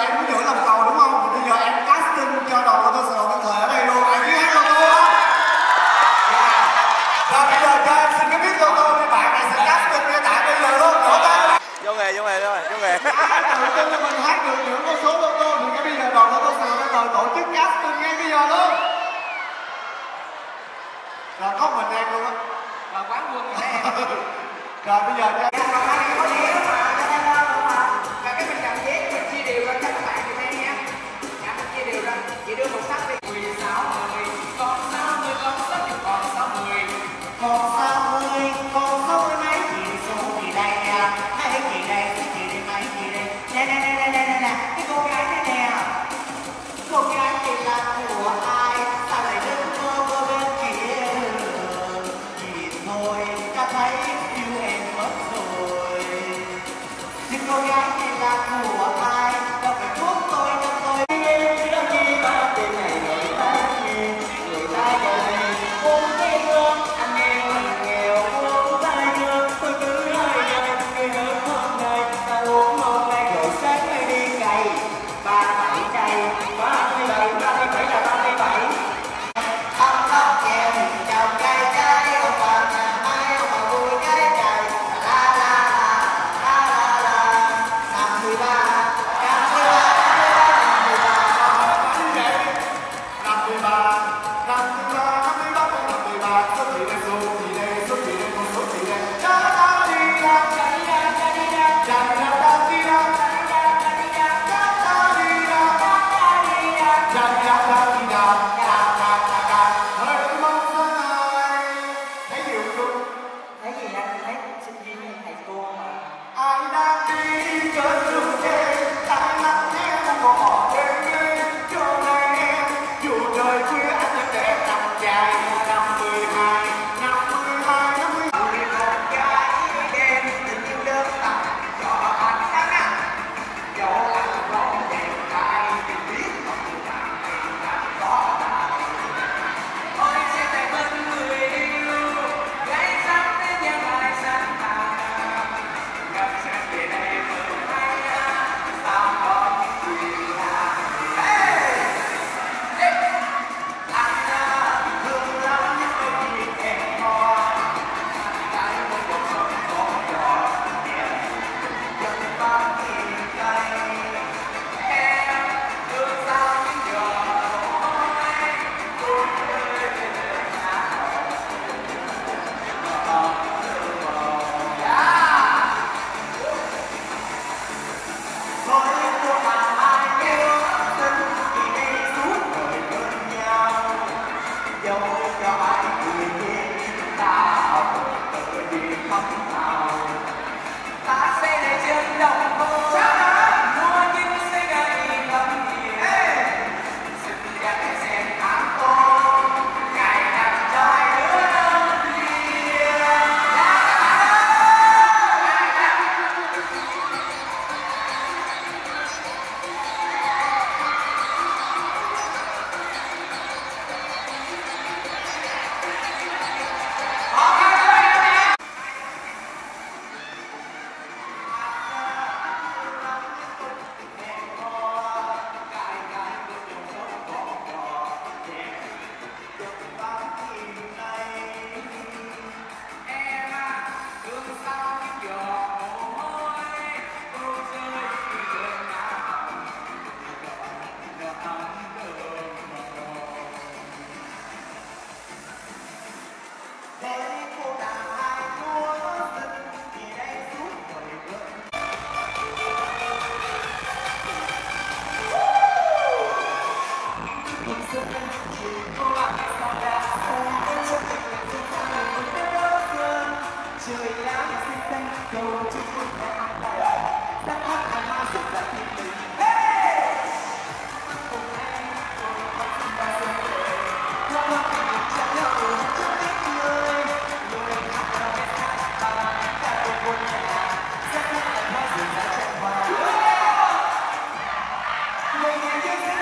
em muốn nửa làm cầu đúng không? Thì bây giờ em casting cho đầu của tôi sài gòn thể ở đây luôn. Em biết hát ô tô không dạ. và bây giờ cho em xin cái biết ô tô thì bạn này sẽ casting ngay tại bây giờ luôn. Vô nghề vô nghề rồi vô nghề. Dạ, tự tin là mình hát được những con số ô tô thì cái bây giờ đoàn ô tô sài gòn tổ chức casting ngay bây giờ luôn. Là có mình em luôn á. Là quán quân. Rồi bây giờ cho em. rồi ta thấy yêu em mất rồi. Nhưng cô gái kia là của ai Yes.